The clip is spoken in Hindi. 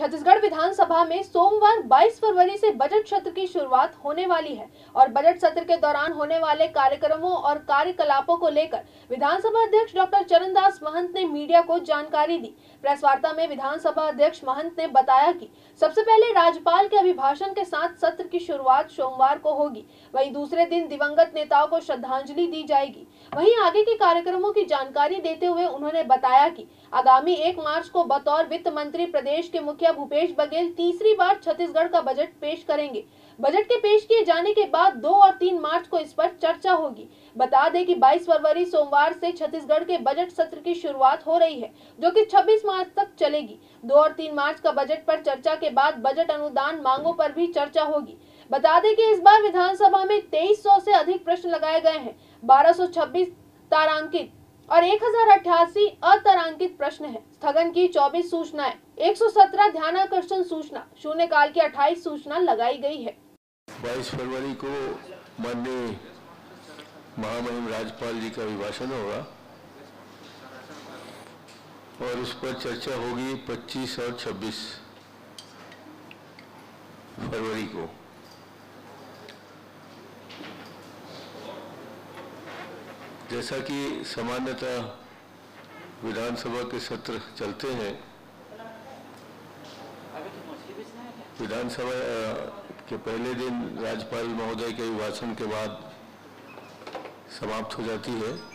छत्तीसगढ़ विधानसभा में सोमवार 22 फरवरी से बजट सत्र की शुरुआत होने वाली है और बजट सत्र के दौरान होने वाले कार्यक्रमों और कार्यकलापों को लेकर विधानसभा अध्यक्ष डॉक्टर चरणदास महंत ने मीडिया को जानकारी दी। प्रेस वार्ता में विधानसभा अध्यक्ष महंत ने बताया कि सबसे पहले राज्यपाल के अभिभाषण के साथ सत्र की शुरुआत सोमवार को होगी। वही दूसरे दिन दिवंगत नेताओं को श्रद्धांजलि दी जाएगी। वही आगे के कार्यक्रमों की जानकारी देते हुए उन्होंने बताया की आगामी एक मार्च को बतौर वित्त मंत्री प्रदेश के मुखिया भूपेश बघेल तीसरी बार छत्तीसगढ़ का बजट पेश करेंगे। बजट के पेश किए जाने के बाद दो और तीन मार्च को इस पर चर्चा होगी। बता दें कि 22 फरवरी सोमवार से छत्तीसगढ़ के बजट सत्र की शुरुआत हो रही है, जो कि 26 मार्च तक चलेगी। दो और तीन मार्च का बजट पर चर्चा के बाद बजट अनुदान मांगों पर भी चर्चा होगी। बता दें कि इस बार विधानसभा में 2300 से अधिक प्रश्न लगाए गए हैं। 1226 तारांकित और एक अतारांकित प्रश्न है। स्थगन की 24 सूचनाएँ 117 ध्यानाकर्षण सूचना शून्य काल की 28 सूचना लगाई गई है। 22 फरवरी को माननीय महामहिम राज्यपाल जी का अभिभाषण होगा और उस पर चर्चा होगी 25 और 26 फरवरी को। जैसा कि सामान्यतः विधानसभा के सत्र चलते हैं। विधानसभा के पहले दिन राज्यपाल महोदय के अभिभाषण के बाद समाप्त हो जाती है।